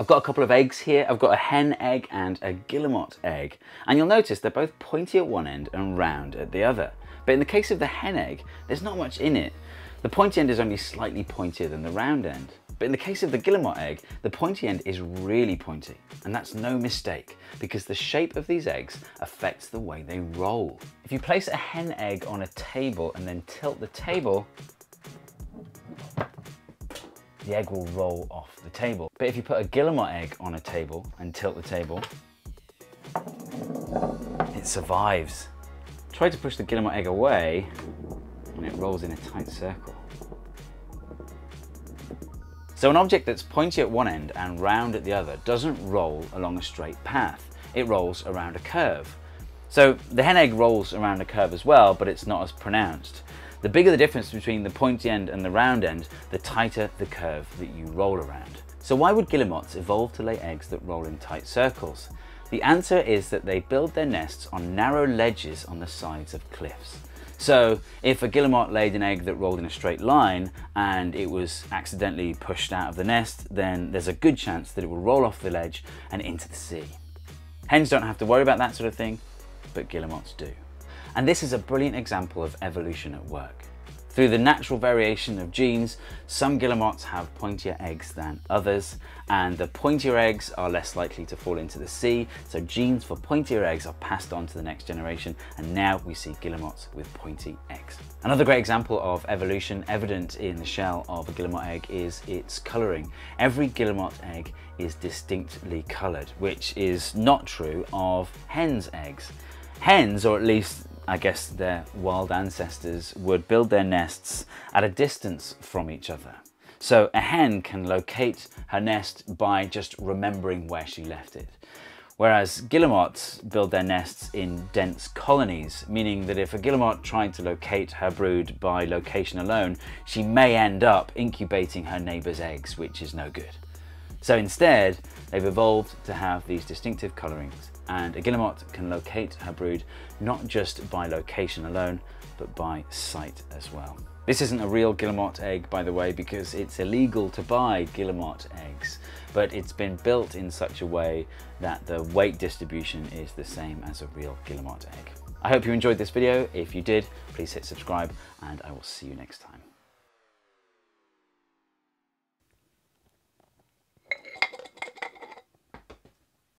I've got a couple of eggs here. I've got a hen egg and a guillemot egg. And you'll notice they're both pointy at one end and round at the other. But in the case of the hen egg, there's not much in it. The pointy end is only slightly pointier than the round end. But in the case of the guillemot egg, the pointy end is really pointy. And that's no mistake, because the shape of these eggs affects the way they roll. If you place a hen egg on a table and then tilt the table, the egg will roll off the table. But if you put a guillemot egg on a table and tilt the table, it survives. Try to push the guillemot egg away and it rolls in a tight circle. So an object that's pointy at one end and round at the other doesn't roll along a straight path. It rolls around a curve. So the hen egg rolls around a curve as well, but it's not as pronounced. The bigger the difference between the pointy end and the round end, the tighter the curve that you roll around. So why would guillemots evolve to lay eggs that roll in tight circles? The answer is that they build their nests on narrow ledges on the sides of cliffs. So if a guillemot laid an egg that rolled in a straight line and it was accidentally pushed out of the nest, then there's a good chance that it will roll off the ledge and into the sea. Hens don't have to worry about that sort of thing, but guillemots do. And this is a brilliant example of evolution at work. Through the natural variation of genes, some guillemots have pointier eggs than others, and the pointier eggs are less likely to fall into the sea, so genes for pointier eggs are passed on to the next generation, and now we see guillemots with pointy eggs. Another great example of evolution evident in the shell of a guillemot egg is its colouring. Every guillemot egg is distinctly coloured, which is not true of hen's eggs. Hens, or at least I guess their wild ancestors would build their nests at a distance from each other. So a hen can locate her nest by just remembering where she left it. Whereas guillemots build their nests in dense colonies, meaning that if a guillemot tried to locate her brood by location alone, she may end up incubating her neighbour's eggs, which is no good. So instead, they've evolved to have these distinctive colourings and a guillemot can locate her brood not just by location alone, but by sight as well. This isn't a real guillemot egg, by the way, because it's illegal to buy guillemot eggs, but it's been built in such a way that the weight distribution is the same as a real guillemot egg. I hope you enjoyed this video. If you did, please hit subscribe and I will see you next time.